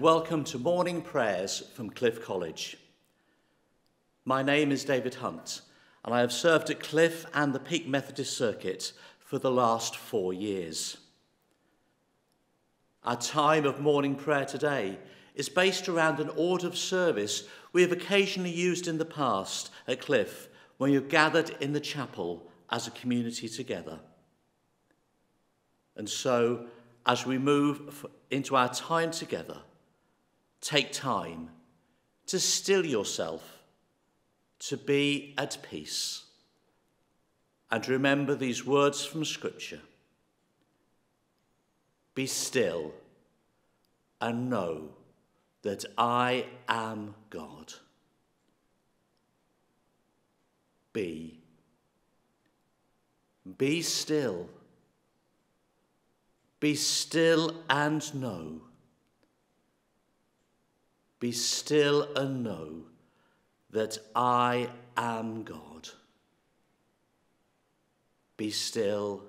welcome to morning prayers from Cliff College. My name is David Hunt, and I have served at Cliff and the Peak Methodist Circuit for the last four years. Our time of morning prayer today is based around an order of service we have occasionally used in the past at Cliff when you've gathered in the chapel as a community together. And so, as we move into our time together, Take time to still yourself, to be at peace. And remember these words from Scripture Be still and know that I am God. Be. Be still. Be still and know be still and know that I am God. Be still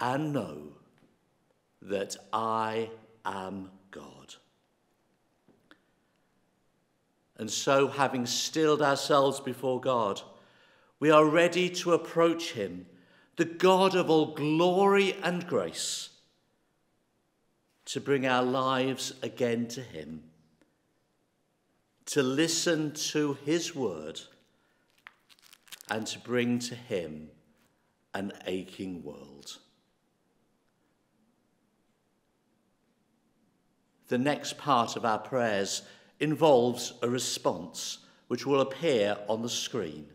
and know that I am God. And so, having stilled ourselves before God, we are ready to approach Him, the God of all glory and grace, to bring our lives again to Him to listen to his word and to bring to him an aching world. The next part of our prayers involves a response which will appear on the screen.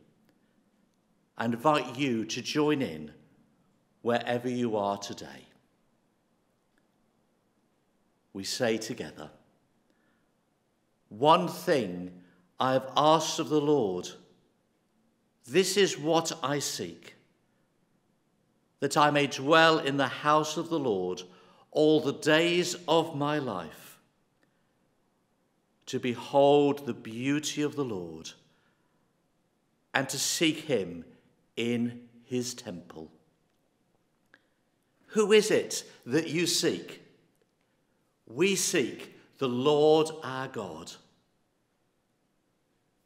I invite you to join in wherever you are today. We say together, one thing I have asked of the Lord. This is what I seek that I may dwell in the house of the Lord all the days of my life, to behold the beauty of the Lord and to seek him in his temple. Who is it that you seek? We seek the Lord our God.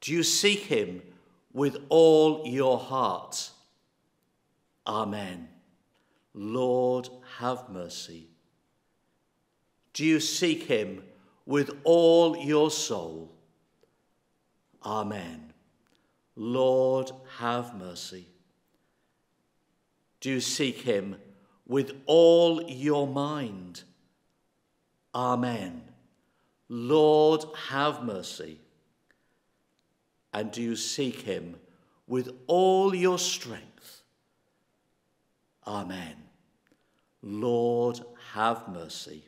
Do you seek him with all your heart? Amen. Lord, have mercy. Do you seek him with all your soul? Amen. Lord, have mercy. Do you seek him with all your mind? Amen. Lord, have mercy and do you seek him with all your strength? Amen. Lord, have mercy.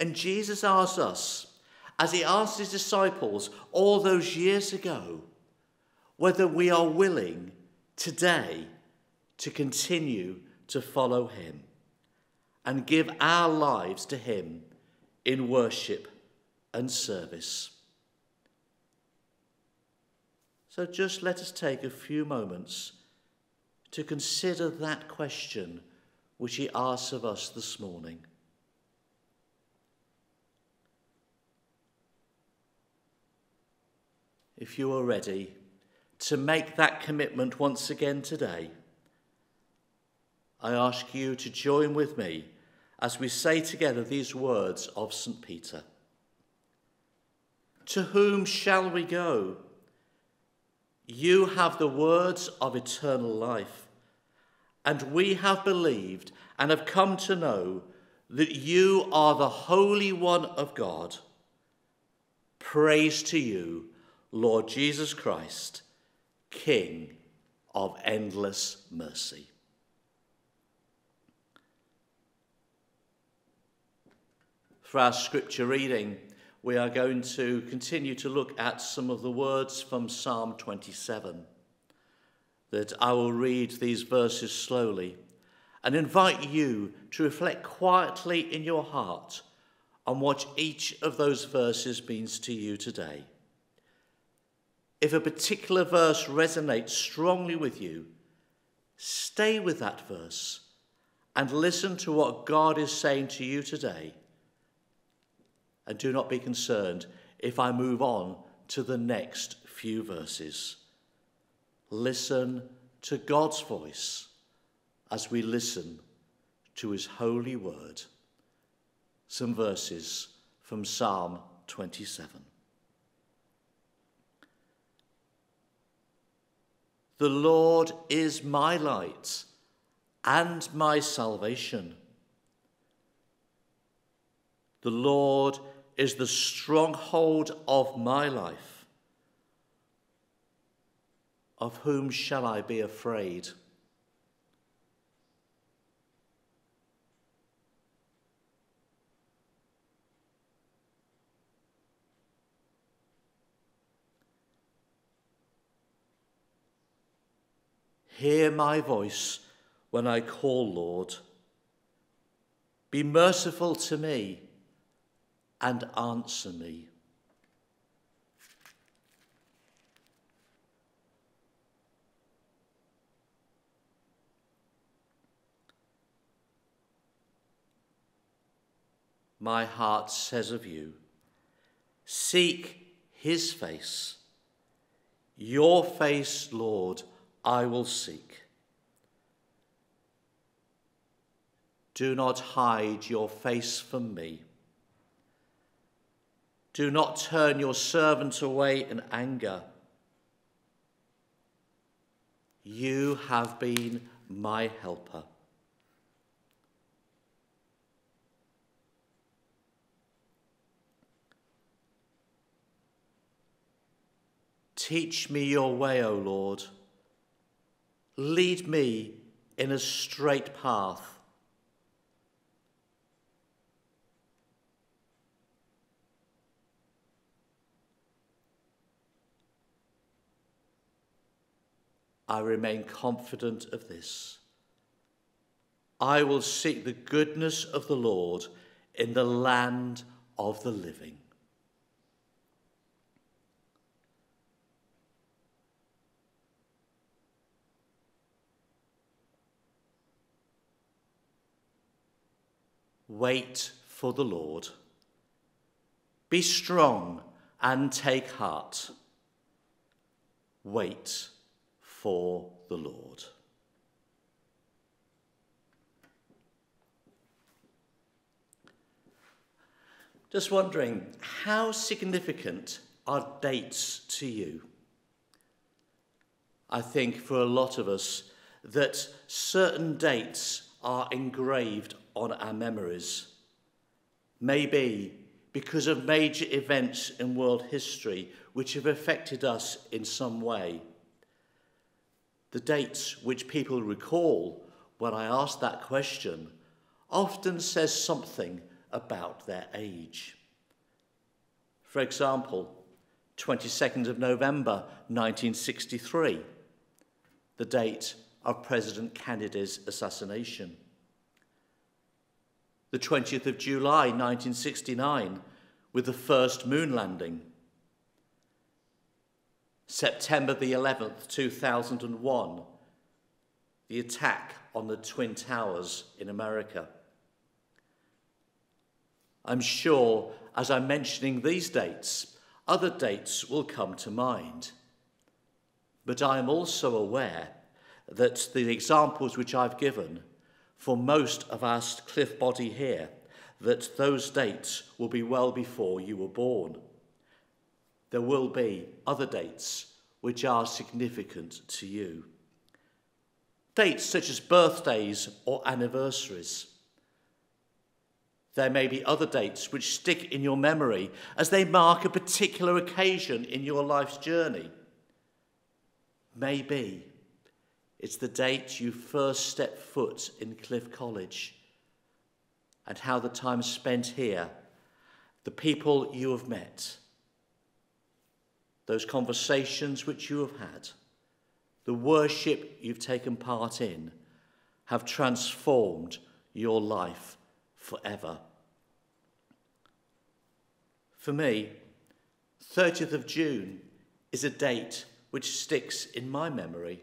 And Jesus asks us, as he asked his disciples all those years ago, whether we are willing today to continue to follow him. and give our lives to Him in worship and service. So just let us take a few moments to consider that question which He asks of us this morning. If you are ready to make that commitment once again today, I ask you to join with me as we say together these words of St. Peter. To whom shall we go? You have the words of eternal life, and we have believed and have come to know that you are the Holy One of God. Praise to you, Lord Jesus Christ, King of endless mercy. For our scripture reading, we are going to continue to look at some of the words from Psalm 27. That I will read these verses slowly and invite you to reflect quietly in your heart on what each of those verses means to you today. If a particular verse resonates strongly with you, stay with that verse and listen to what God is saying to you today and do not be concerned if I move on to the next few verses. Listen to God's voice as we listen to his holy word. Some verses from Psalm 27. The Lord is my light and my salvation. The Lord is the stronghold of my life. Of whom shall I be afraid? Hear my voice when I call, Lord. Be merciful to me and answer me. My heart says of you, Seek his face. Your face, Lord, I will seek. Do not hide your face from me. Do not turn your servant away in anger. You have been my helper. Teach me your way, O Lord. Lead me in a straight path I remain confident of this. I will seek the goodness of the Lord in the land of the living. Wait for the Lord. Be strong and take heart. Wait for the Lord. Just wondering, how significant are dates to you? I think for a lot of us that certain dates are engraved on our memories. Maybe because of major events in world history which have affected us in some way the dates which people recall when I ask that question often says something about their age. For example, 22nd of November 1963, the date of President Kennedy's assassination. the 20th of July 1969 with the first moon landing, September the 11th, 2001, the attack on the Twin Towers in America. I'm sure as I'm mentioning these dates, other dates will come to mind. But I am also aware that the examples which I've given for most of our cliff body here, that those dates will be well before you were born. There will be other dates which are significant to you. Dates such as birthdays or anniversaries. There may be other dates which stick in your memory as they mark a particular occasion in your life's journey. Maybe it's the date you first stepped foot in Cliff College and how the time spent here, the people you have met, those conversations which you have had, the worship you've taken part in have transformed your life forever. For me, 30th of June is a date which sticks in my memory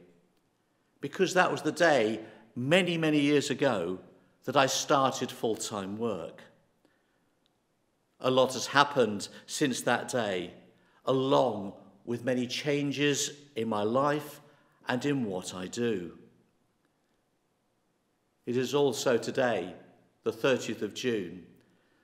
because that was the day many, many years ago that I started full time work. A lot has happened since that day, along with many changes in my life and in what I do. It is also today the 30th of June,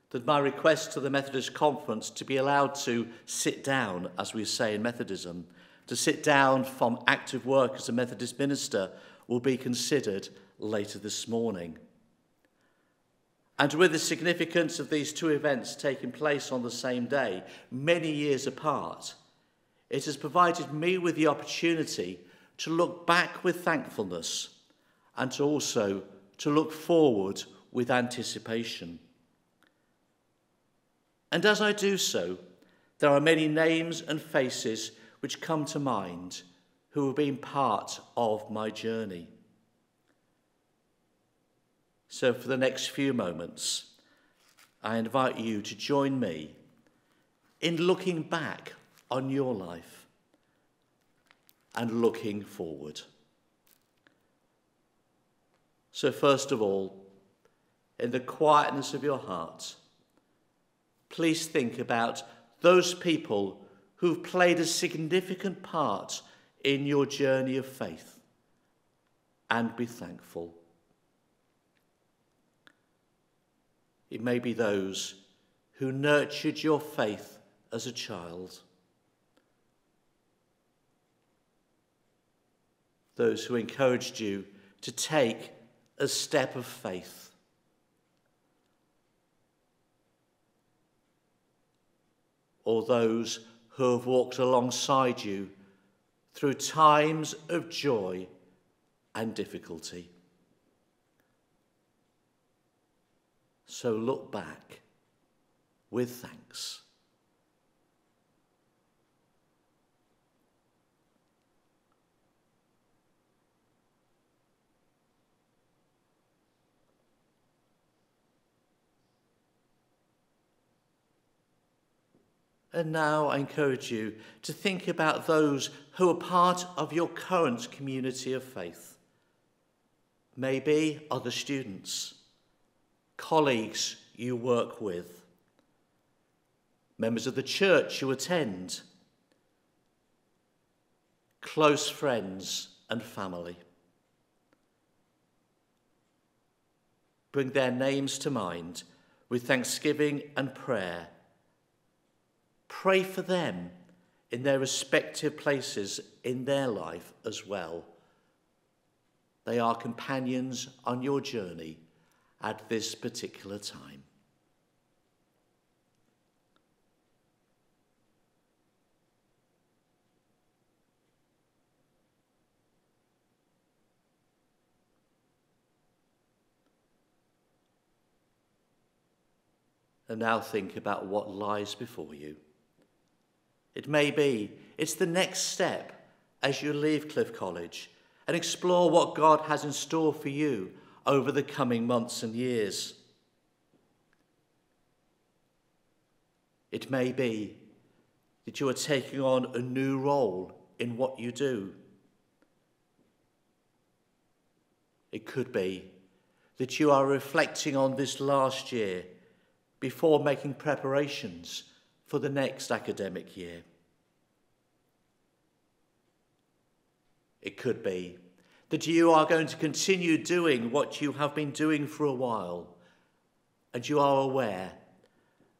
that my request to the Methodist Conference to be allowed to sit down, as we say in Methodism, to sit down from active work as a Methodist minister will be considered later this morning. And with the significance of these two events taking place on the same day, many years apart, it has provided me with the opportunity to look back with thankfulness and to also to look forward with anticipation. And as I do so, there are many names and faces which come to mind who have been part of my journey. So, for the next few moments, I invite you to join me in looking back on your life and looking forward. So, first of all, in the quietness of your heart, please think about those people who've played a significant part in your journey of faith and be thankful. It may be those who nurtured your faith as a child, those who encouraged you to take a step of faith. or those who have walked alongside you through times of joy and difficulty. So look back with thanks. And now I encourage you to think about those who are part of your current community of faith. Maybe other students, colleagues you work with, members of the church you attend, close friends and family. Bring their names to mind with thanksgiving and prayer Pray for them in their respective places in their life as well. They are companions on your journey at this particular time. And now think about what lies before you. It may be it's the next step as you leave Cliff College and explore what God has in store for you over the coming months and years. It may be that you are taking on a new role in what you do. It could be that you are reflecting on this last year before making preparations for the next academic year. It could be that you are going to continue doing what you have been doing for a while, and you are aware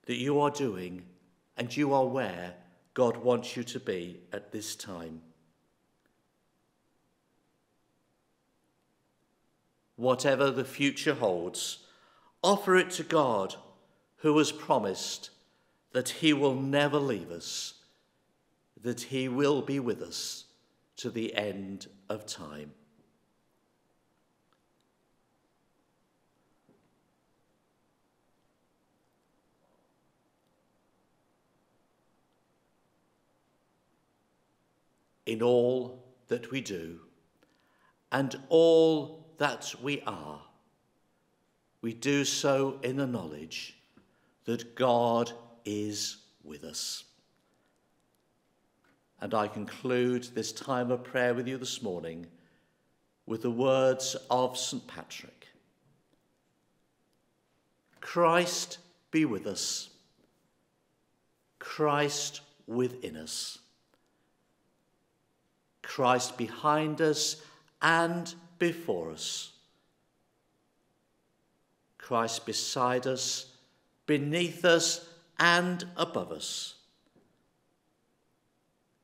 that you are doing and you are where God wants you to be at this time. Whatever the future holds, offer it to God who has promised that he will never leave us, that he will be with us to the end of time. In all that we do and all that we are, we do so in the knowledge that God is with us. And I conclude this time of prayer with you this morning with the words of St. Patrick Christ be with us, Christ within us. Christ behind us and before us. Christ beside us, beneath us, and above us.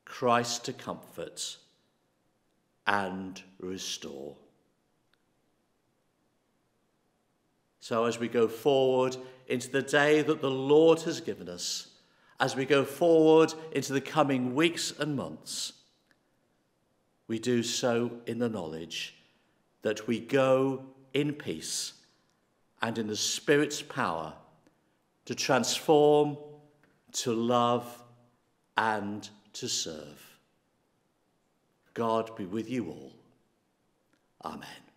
Christ to comfort and restore. So, as we go forward into the day that the Lord has given us, as we go forward into the coming weeks and months, we do so in the knowledge that we go in peace and in the Spirit's power to transform, to love, and to serve. God be with you all. Amen.